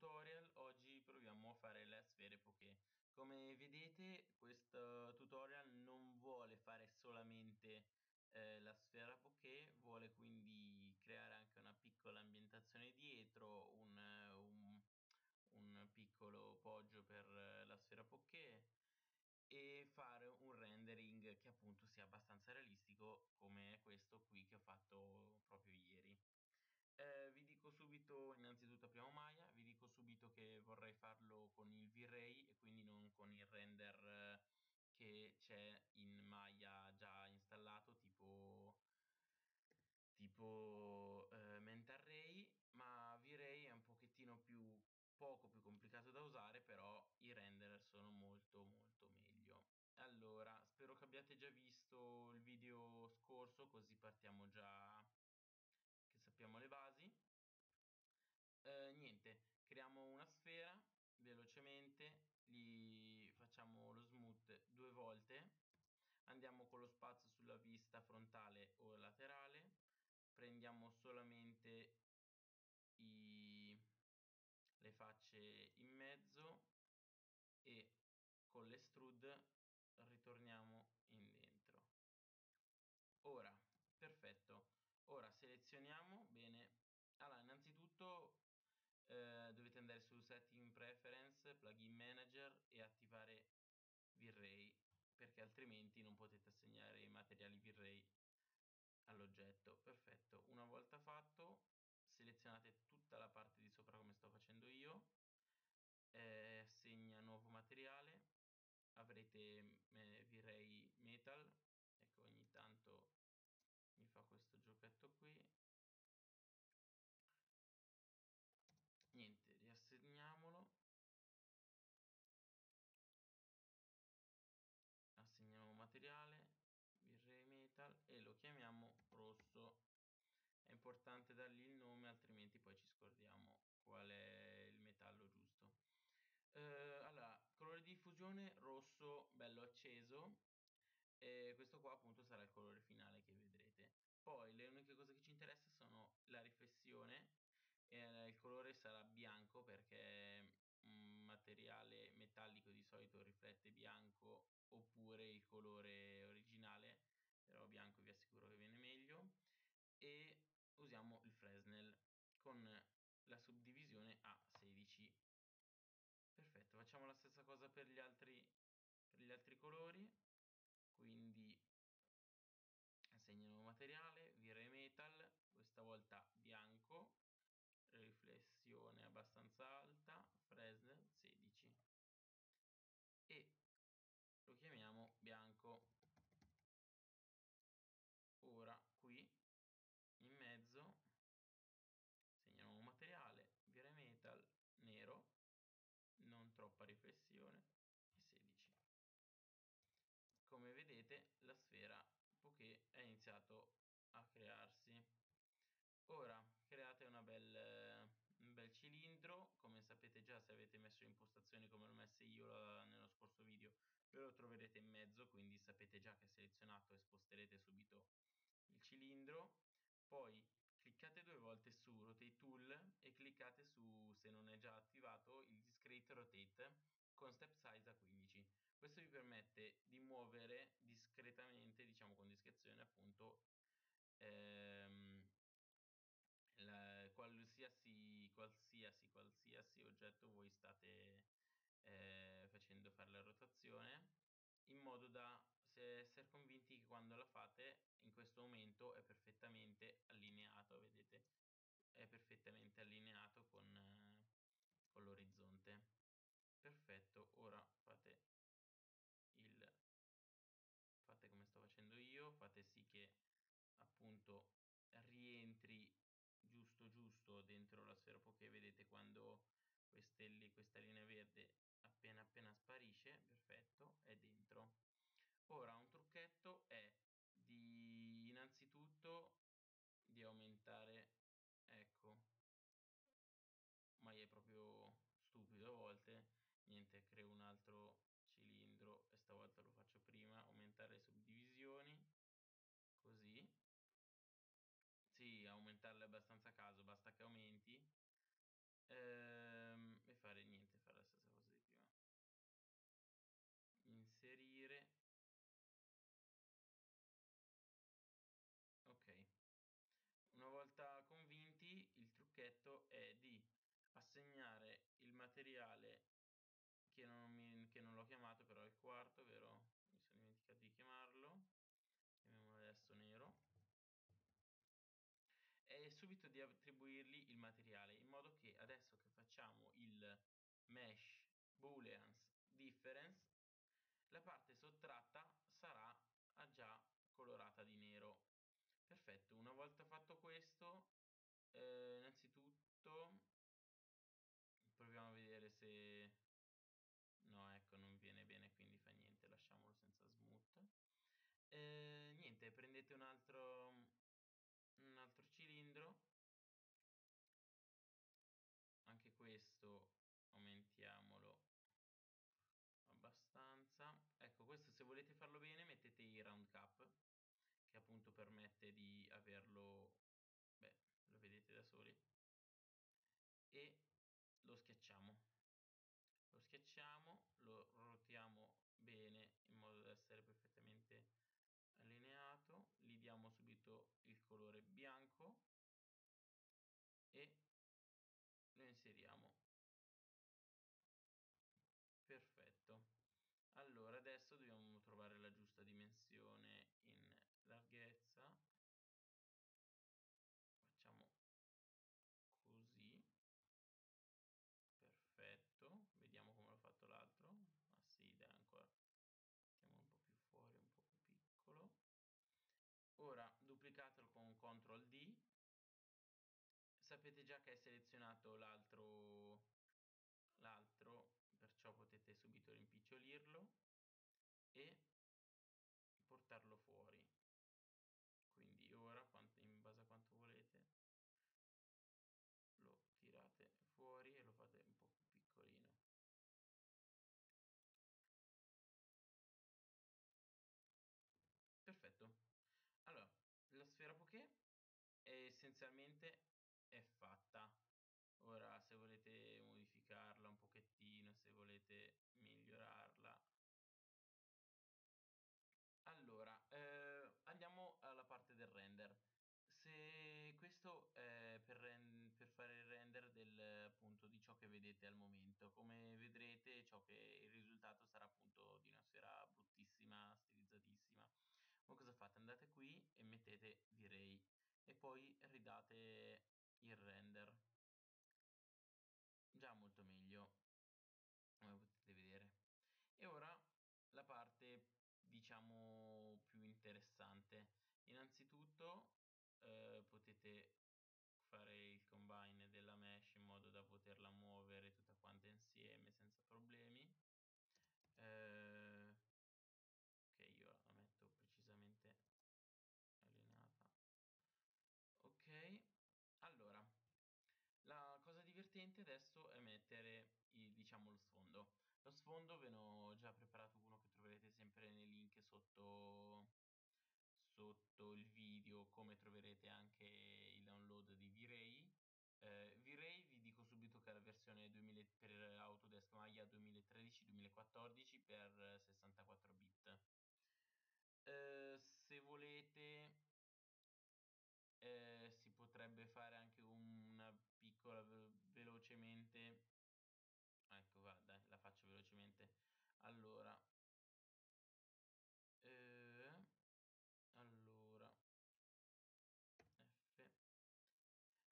tutorial oggi proviamo a fare le sfere poké come vedete questo tutorial non vuole fare solamente eh, la sfera poké vuole quindi creare anche una piccola ambientazione dietro un, un, un piccolo poggio per la sfera poké e fare un rendering che appunto sia abbastanza realistico come questo qui che ho fatto proprio ieri. Eh, vi dico subito, innanzitutto apriamo Maya, vi dico subito che vorrei farlo con il V-Ray e quindi non con il render eh, che c'è in Maya già installato tipo, tipo eh, Mentarray, ma V-Ray è un pochettino più poco più complicato da usare, però i render sono molto molto meglio. Allora, spero che abbiate già visto il video scorso, così partiamo già che sappiamo le basi eh, niente creiamo una sfera velocemente gli facciamo lo smooth due volte andiamo con lo spazio sulla vista frontale o laterale prendiamo solamente i, le facce in mezzo e con l'extrude ritorniamo in dentro. Ora perfetto. Ora selezioniamo bene. Allora innanzitutto eh, dovete andare su setting preference plugin manager e attivare V-Ray perché altrimenti non potete assegnare i materiali V-Ray all'oggetto. Perfetto una volta fatto selezionate tutta la parte di sopra come sto facendo io eh, segna nuovo materiale avrete eh, V-Ray metal ecco ogni tanto mi fa questo giochetto qui niente riassegniamolo assegniamo materiale virrey metal e lo chiamiamo rosso. È importante dargli il nome altrimenti poi ci scordiamo qual è il metallo giusto. Eh, allora colore di diffusione rosso bello acceso. E questo qua appunto sarà il colore finale che vedrete. Poi le uniche cose che ci interessa sono la riflessione. E il colore sarà bianco perché un materiale metallico di solito riflette bianco oppure il colore bianco vi assicuro che viene meglio e usiamo il Fresnel con la suddivisione a 16 perfetto facciamo la stessa cosa per gli altri, per gli altri colori. Quindi assegno nuovo materiale, vire metal, questa volta bianco, riflessione abbastanza alta, Fresnel 16 e lo chiamiamo bianco. Ora qui in mezzo segniamo un materiale, vire metal nero, non troppa riflessione e 16. Come vedete la sfera poiché è iniziato a crearsi ora create bel, un bel cilindro come sapete già se avete messo impostazioni come l'ho messe io nello scorso video ve lo troverete in mezzo quindi sapete già che è selezionato e sposterete subito il cilindro. Poi cliccate due volte su rotate tool e cliccate su se non è già attivato il discrete rotate con step size a 15 questo vi permette di muovere discretamente, diciamo con discrezione appunto, ehm, la, qualsiasi, qualsiasi, qualsiasi oggetto voi state eh, facendo fare la rotazione in modo da essere convinti che quando la fate in questo momento è perfettamente allineato vedete? È perfettamente allineato con, eh, con l'orizzonte. Perfetto ora fate il fate come sto facendo io fate sì che appunto rientri giusto giusto dentro la sfera poké vedete quando queste, questa linea verde appena appena sparisce perfetto è dentro. Ora un trucchetto è di innanzitutto di aumentare ecco ma è proprio stupido a volte niente creo un altro cilindro e stavolta lo faccio prima aumentare le suddivisioni così. Sì aumentarle abbastanza a caso basta che aumenti. Ehm, materiale che non, mi, che non l'ho chiamato però è il quarto, vero? Mi sono dimenticato di chiamarlo. Chiamiamolo adesso nero. E subito di attribuirgli il materiale, in modo che adesso che facciamo il mesh booleans difference, la parte sottratta sarà già colorata di nero. Perfetto, una volta fatto questo, eh, innanzitutto proviamo a vedere se no ecco non viene bene quindi fa niente lasciamolo senza smooth eh, niente prendete un altro un altro cilindro anche questo aumentiamolo abbastanza ecco questo se volete farlo bene mettete i round cap che appunto permette di averlo beh lo vedete da soli. E lo schiacciamo. Lo schiacciamo lo rotiamo bene in modo da essere perfettamente allineato gli diamo subito il colore bianco e lo inseriamo perfetto allora adesso dobbiamo trovare la giusta dimensione in larghezza facciamo così perfetto vediamo come l'ho fatto l'altro ah sì dai ancora mettiamolo un po' più fuori un po' più piccolo ora duplicatelo con CTRL D sapete già che è selezionato l'altro l'altro perciò potete subito rimpicciolirlo e portarlo fuori. Quindi ora in base a quanto volete lo tirate fuori e lo fate un po' più piccolino. Perfetto. Allora la sfera poké è essenzialmente è fatta. Ora se volete modificarla un pochettino se volete migliorarla. Allora eh, andiamo alla parte del render. Se questo è per, per, fare il render del, appunto, di ciò che vedete al momento. Come vedrete ciò che il risultato sarà appunto di una sfera bruttissima stilizzatissima. Ma cosa fate? Andate qui e mettete V-Ray e poi ridate il render. Già molto meglio come potete vedere. E ora la parte diciamo più interessante. Innanzitutto eh, potete fare il combine della mesh in modo da poterla muovere tutta quanta insieme senza problemi eh, ok io la metto precisamente allineata ok allora la cosa divertente mettere il, diciamo lo sfondo. Lo sfondo ve ne ho già preparato uno che troverete sempre nei link sotto sotto il video come troverete anche il download di V-Ray. Eh, V-Ray vi dico subito che è la versione 2000 per Autodesk Maya 2013-2014 per 64 bit. Eh, se volete eh, si potrebbe fare anche una piccola velocemente ecco guarda la faccio velocemente allora. Eh, allora. F.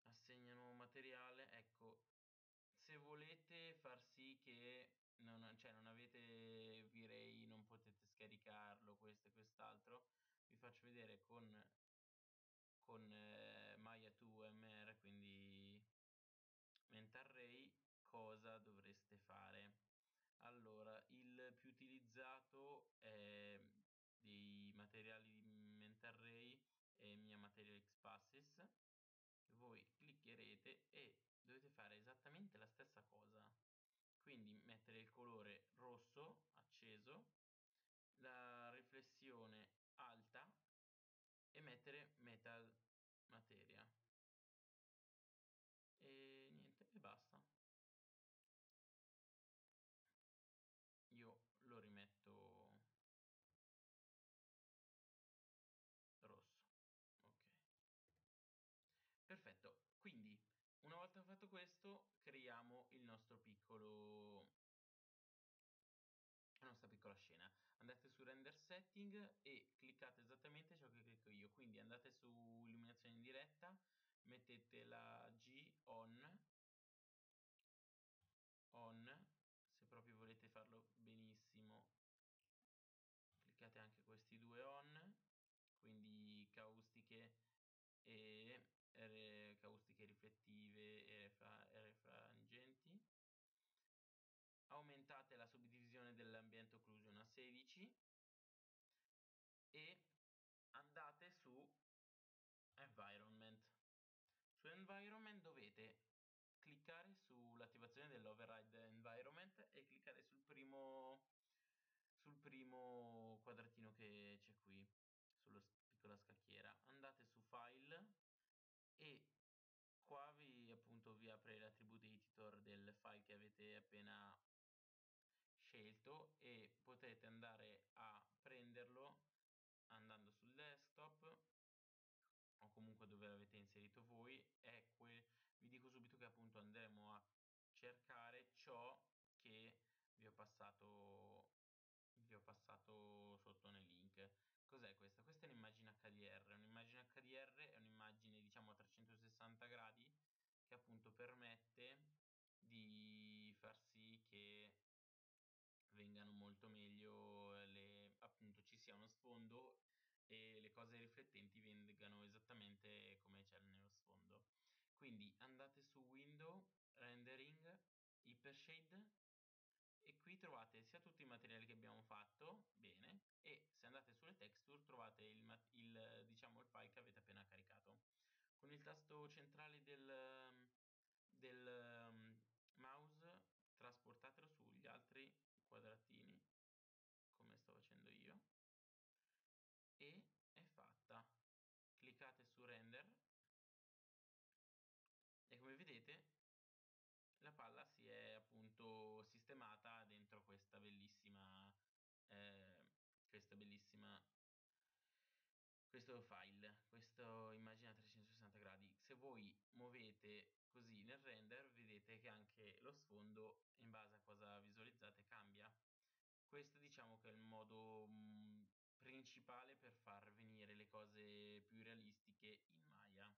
Assegna nuovo materiale ecco. Se volete far sì che non, cioè non avete V-Ray non potete scaricarlo questo e quest'altro vi faccio vedere con con eh, Maya 2 MR quindi Mental cosa dovreste fare allora il più utilizzato è dei materiali di Mental Ray e mia Material Xpasses voi cliccherete e dovete fare esattamente la stessa cosa. Quindi mettere il colore rosso acceso la riflessione alta e mettere metal materia e niente e basta io lo rimetto rosso ok perfetto quindi una volta volta fatto questo il nostro piccolo la nostra piccola scena. Andate su render setting e cliccate esattamente ciò che clicco io. Quindi andate su illuminazione in diretta mettete la G on on se proprio volete farlo benissimo. Cliccate anche questi due on quindi caustiche e caustiche riflettive e refrangenti aumentate la suddivisione dell'ambiente occlusion a 16 e andate su environment su environment dovete cliccare sull'attivazione dell'override environment e cliccare sul primo sul primo quadratino che c'è qui sulla piccola scacchiera. Andate su file e qua vi appunto vi apre l'attributo editor del file che avete appena scelto e potete andare a prenderlo andando sul desktop o comunque dove l'avete inserito voi. Quel vi dico subito che appunto andremo a cercare ciò che vi ho passato vi ho passato sotto nel link cos'è questa? questa è un'immagine HDR un'immagine HDR è un'immagine diciamo a 360 gradi che appunto permette di far sì che vengano molto meglio le, appunto ci sia uno sfondo e le cose riflettenti vengano esattamente come c'è nello sfondo quindi andate su window rendering hypershade trovate sia tutti i materiali che abbiamo fatto bene e se andate sulle texture trovate il, il, diciamo, il file che avete appena caricato. Con il tasto centrale del, del um, mouse trasportatelo sugli altri quadratini come sto facendo io e è fatta. Cliccate su render e come vedete la palla si è appunto sistemata dentro questa bellissima eh, questa bellissima questo file questa immagine a 360 gradi. Se voi muovete così nel render vedete che anche lo sfondo in base a cosa visualizzate cambia. Questo diciamo che è il modo mh, mm, principale per far venire le cose più realistiche in Maya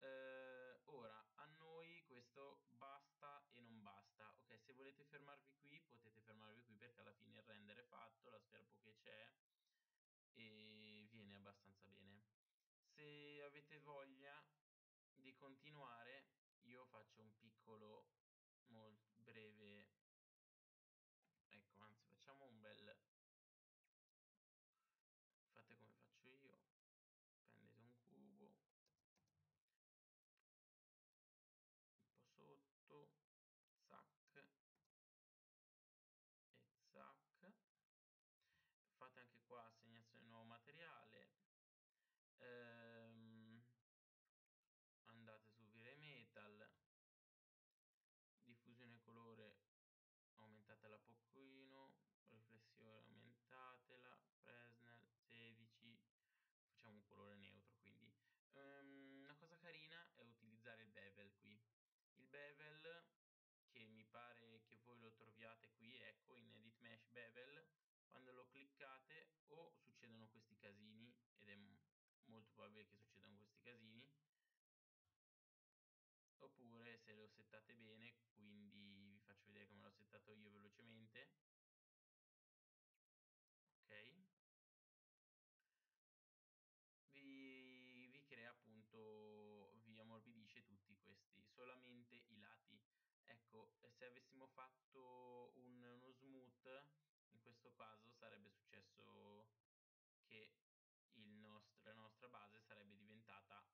eh, ora a noi questo basta e non basta ok se volete fermarvi qui potete fermarvi qui perché alla fine il render è fatto la sfera che c'è e viene abbastanza bene se avete voglia di continuare io faccio un piccolo molto breve ecco anzi facciamo un bel fate come faccio io prendete un cubo un po' sotto zac e zac fate anche qua assegnazione nuovo materiale ehm, andate su Vire Metal diffusione colore aumentatela pochino riflessione aumentatela Fresnel 16 facciamo un colore neutro quindi um, una cosa carina è utilizzare il bevel qui il bevel che mi pare che voi lo troviate qui ecco in edit mesh bevel quando lo cliccate o succedono questi casini ed è molto probabile che succedano questi casini oppure se lo settate bene quindi vi faccio vedere come l'ho settato io velocemente ok vi, vi crea appunto vi ammorbidisce tutti questi solamente i lati ecco se avessimo fatto un, uno smooth in questo caso sarebbe successo che nostro, la nostra base sarebbe diventata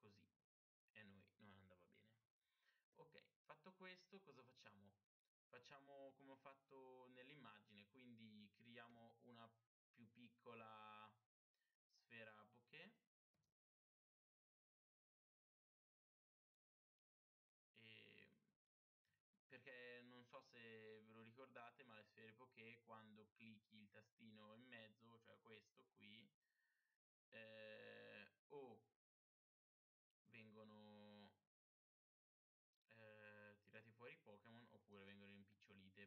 così e a noi non andava bene. Ok fatto questo cosa facciamo? Facciamo come ho fatto nell'immagine quindi creiamo una più piccola sfera bokeh e perché non so se ve lo ricordate ma le sfere bokeh quando clicchi il tastino in mezzo cioè questo qui eh, o vengono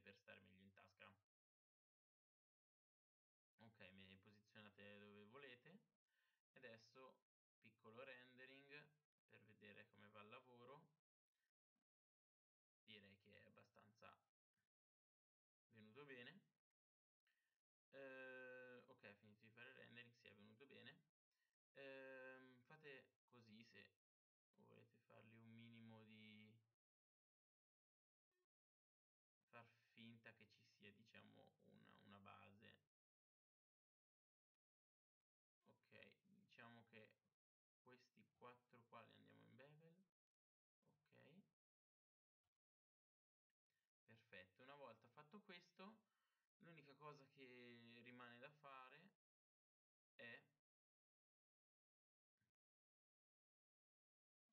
per stare meglio in tasca ok mi posizionate dove volete e adesso piccolo rendering per vedere come va il lavoro direi che è abbastanza venuto bene eh, ok finito di fare il rendering si è venuto bene eh, fate così se volete fargli un minimo di far finta che ci sia diciamo una, una base ok diciamo che questi quattro qua li andiamo in bevel ok perfetto una volta fatto questo l'unica cosa che rimane da fare è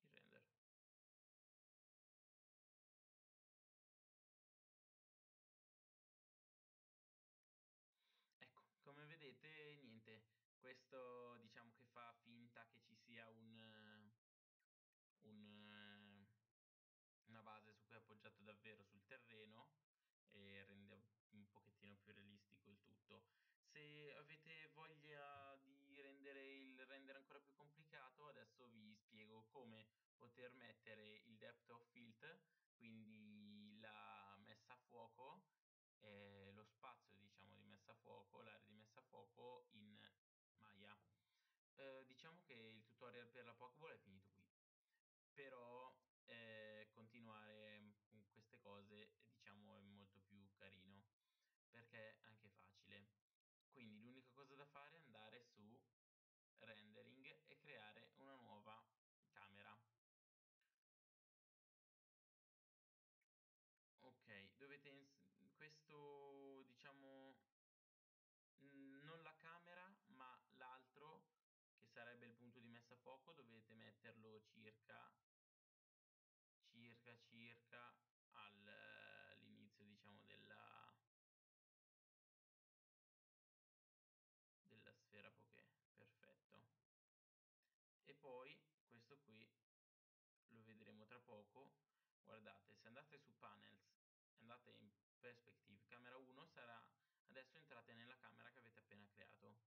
il render ecco come vedete niente questo diciamo che fa finta che ci sia un, un una base su cui è appoggiato davvero sul terreno e rende un pochettino più realistico il tutto. Se avete voglia di rendere il render ancora più complicato, adesso vi spiego come poter mettere il depth of field, quindi la messa a fuoco, eh, lo spazio diciamo di messa a fuoco, l'area di messa a fuoco. Eh, diciamo che il tutorial per la Pokéball è finito qui, però eh, continuare con queste cose diciamo è molto più carino perché è anche facile. Quindi l'unica cosa da fare è andare su rendering e creare una nuova camera ok dovete questo diciamo non la camera ma l'altro che sarebbe il fuoco dovete metterlo circa circa circa all'inizio diciamo della della sfera poké. Perfetto. E poi questo qui lo vedremo tra poco. Guardate se andate su panels andate in perspective camera 1 sarà adesso entrate nella camera che avete appena creato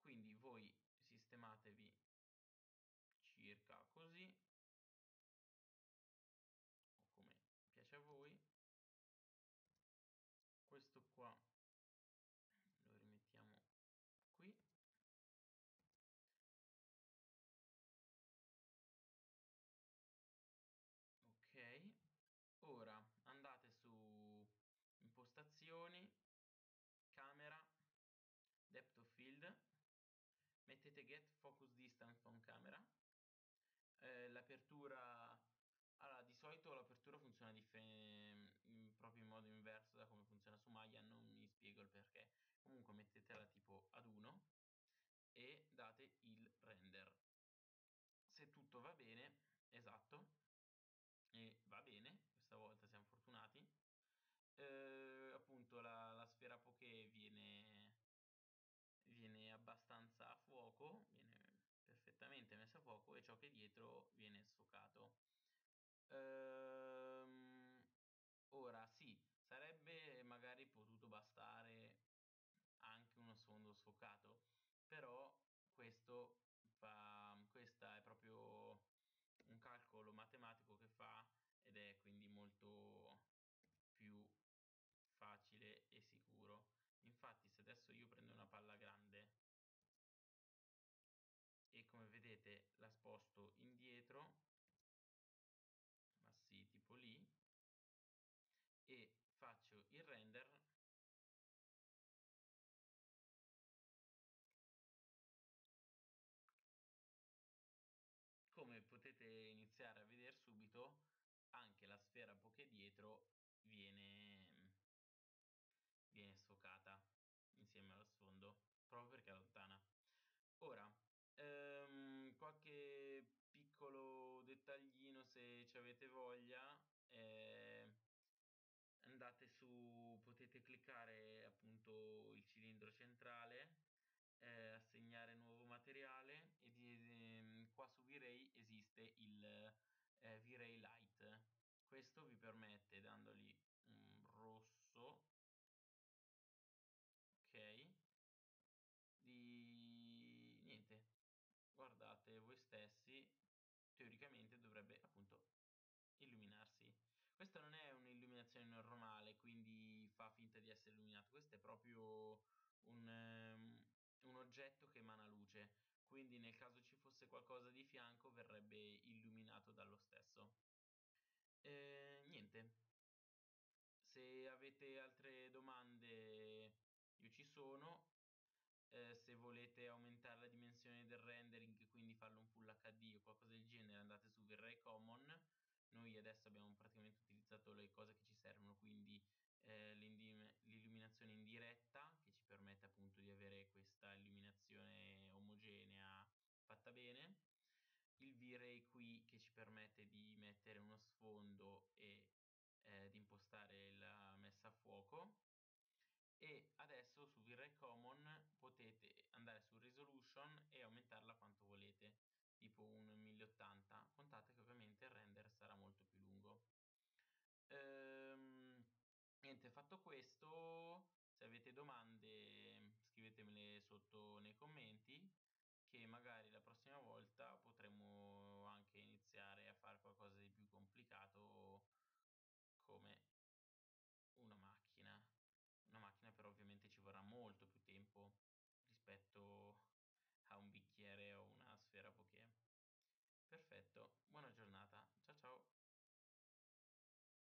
quindi voi sistematevi circa così o come piace a voi questo qua lo rimettiamo qui ok ora andate su impostazioni camera depth of field mettete get focus distance on camera. Eh, l'apertura allora di solito l'apertura funziona proprio in modo inverso da come funziona su Maya non mi spiego il perché. Comunque mettetela tipo ad 1 e date il render. Se tutto va bene esatto e va bene questa volta siamo fortunati eh, appunto la, abbastanza a fuoco viene perfettamente messa a fuoco e ciò che è dietro viene sfocato. Ehm, ora sì, sarebbe magari potuto bastare anche uno sfondo sfocato, però questo fa, questa è proprio un calcolo matematico che fa ed è quindi molto più facile e sicuro. Infatti se adesso io prendo una palla grande sposto indietro ma sì tipo lì e faccio il render come potete iniziare a vedere subito anche la sfera poké dietro viene viene sfocata insieme allo sfondo proprio perché è lontana ora Ehm, qualche piccolo dettaglino se ci avete voglia. Eh, andate su, potete cliccare appunto il cilindro centrale, eh, assegnare nuovo materiale e di, eh, qua su V-Ray esiste il eh, V-Ray Light. questo vi permette dandogli un rosso ok di niente guardate voi stessi teoricamente dovrebbe appunto illuminarsi. Questa non è un'illuminazione normale quindi fa finta di essere illuminato. Questo è proprio un, um, un oggetto che emana luce. Quindi nel caso ci fosse qualcosa di fianco verrebbe illuminato dallo stesso. E, niente. Se avete altre domande io ci sono. Eh, se volete aumentare la dimensione del rendering farlo un full HD o qualcosa del genere andate su V-Ray Common. Noi adesso abbiamo praticamente utilizzato le cose che ci servono quindi eh, l'illuminazione indiretta che ci permette appunto di avere questa illuminazione omogenea fatta bene. Il V-Ray qui che ci permette di mettere uno sfondo e eh, di impostare la messa a fuoco. E Common potete andare su Resolution e aumentarla quanto volete tipo un 1080 contate che ovviamente il render sarà molto più lungo. Ehm, niente fatto questo se avete domande scrivetemele sotto nei commenti che magari la prossima volta potremo